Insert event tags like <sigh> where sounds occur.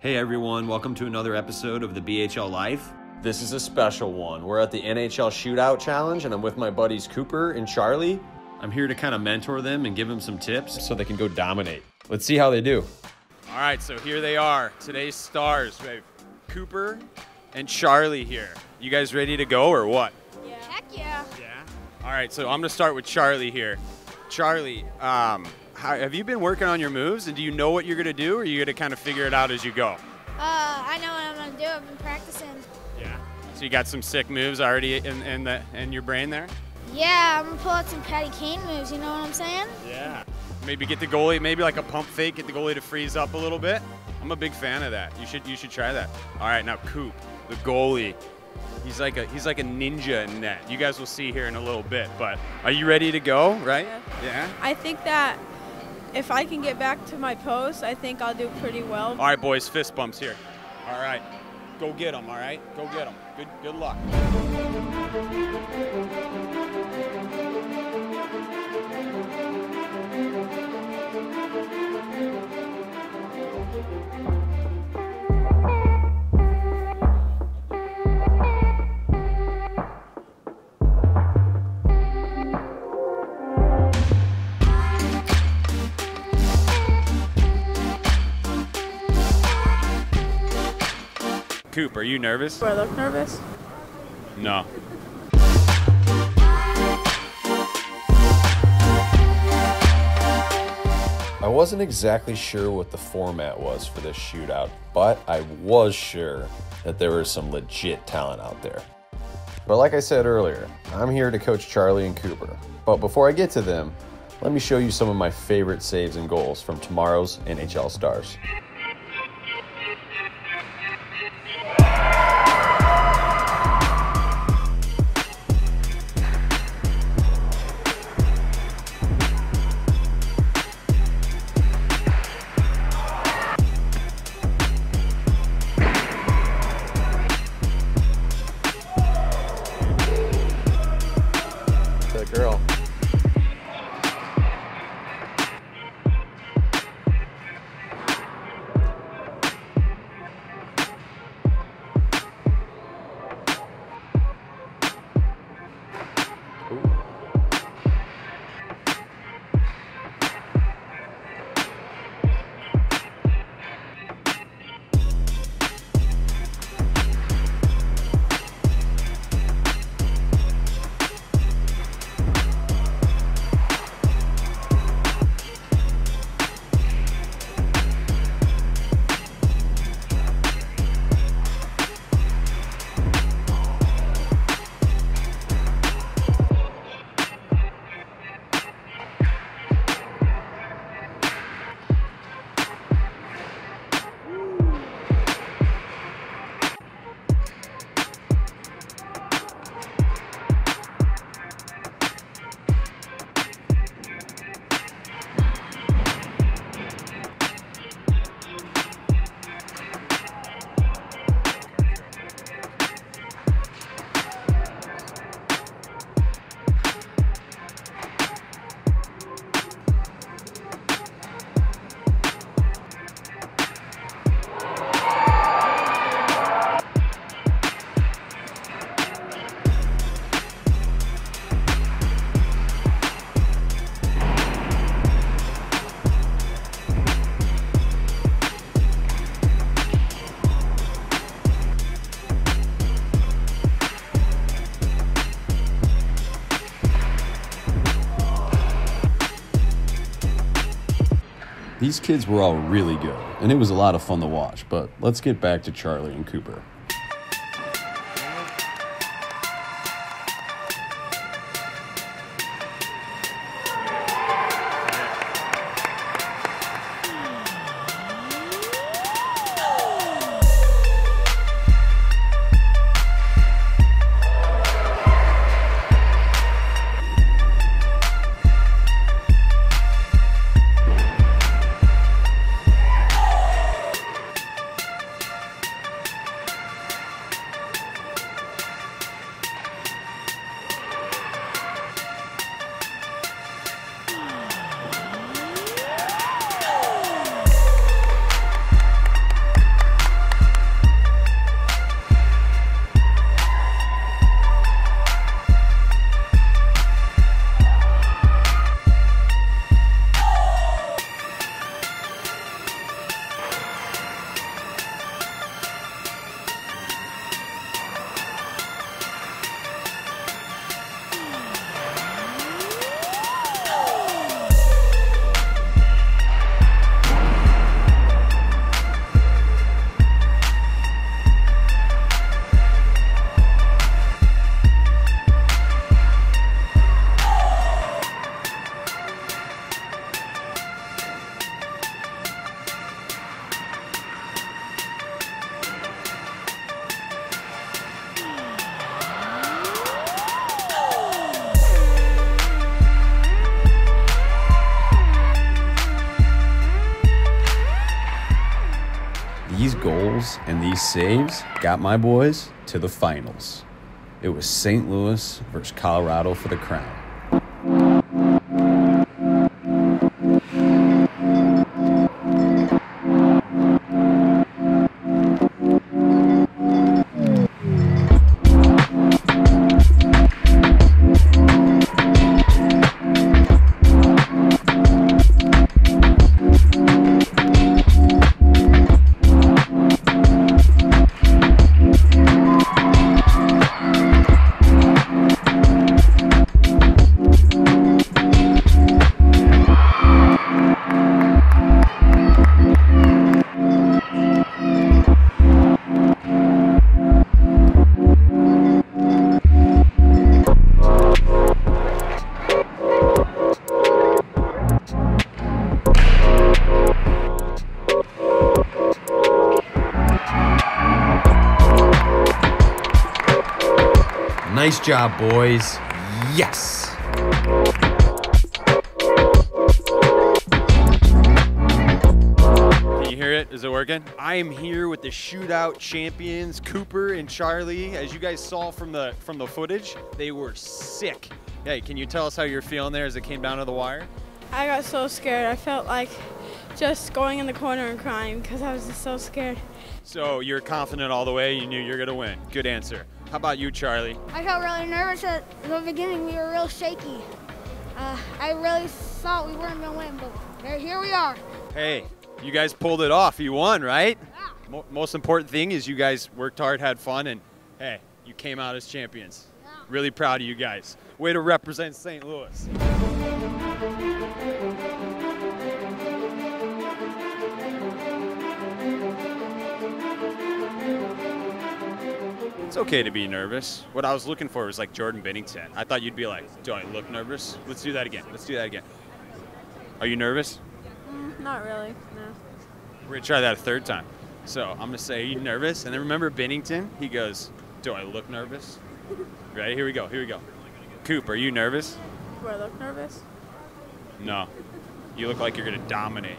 Hey everyone, welcome to another episode of the BHL Life. This is a special one. We're at the NHL Shootout Challenge, and I'm with my buddies Cooper and Charlie. I'm here to kind of mentor them and give them some tips. so they can go dominate. Let's see how they do. All right, so here they are, today's stars. We have Cooper and Charlie here. You guys ready to go or what? Yeah. Heck yeah. Yeah. All right, so I'm gonna start with Charlie here. Charlie, um, how, have you been working on your moves, and do you know what you're gonna do, or are you gonna kind of figure it out as you go? Uh, I know what I'm gonna do. I've been practicing. Yeah. So you got some sick moves already in, in the in your brain there. Yeah, I'm gonna pull out some Patty Kane moves. You know what I'm saying? Yeah. Maybe get the goalie, maybe like a pump fake, get the goalie to freeze up a little bit. I'm a big fan of that. You should you should try that. All right, now Coop, the goalie. He's like a he's like a ninja in net. You guys will see here in a little bit. But are you ready to go? Right? Yeah. I think that if I can get back to my post, I think I'll do pretty well. All right, boys, fist bumps here. All right, go get them. All right, go get them. Good good luck. Coop, are you nervous? Do I look nervous? No. I wasn't exactly sure what the format was for this shootout, but I was sure that there was some legit talent out there. But like I said earlier, I'm here to coach Charlie and Cooper. But before I get to them, let me show you some of my favorite saves and goals from tomorrow's NHL Stars. These kids were all really good, and it was a lot of fun to watch. But let's get back to Charlie and Cooper. Goals and these saves got my boys to the finals. It was St. Louis versus Colorado for the crown. Nice job, boys. Yes. Can you hear it? Is it working? I am here with the shootout champions, Cooper and Charlie. As you guys saw from the from the footage, they were sick. Hey, can you tell us how you're feeling there as it came down to the wire? I got so scared. I felt like just going in the corner and crying because I was just so scared. So you're confident all the way. You knew you're gonna win. Good answer. How about you, Charlie? I felt really nervous at the beginning. We were real shaky. Uh, I really thought we weren't going to win, but there, here we are. Hey, you guys pulled it off. You won, right? Mo- most important thing is you guys worked hard, had fun, and hey, you came out as champions. Really proud of you guys. Way to represent St. Louis. It's okay to be nervous. What I was looking for was like Jordan Binnington. I thought you'd be like, do I look nervous? Let's do that again. Let's do that again. Are you nervous? Mm, not really, no. We're gonna try that a third time. So I'm gonna say, "Are you nervous?" And then remember Bennington? He goes, "Do I look nervous?" <laughs> Ready? Here we go. Here we go. Coop, are you nervous? Do I look nervous? No. You look like you're gonna dominate.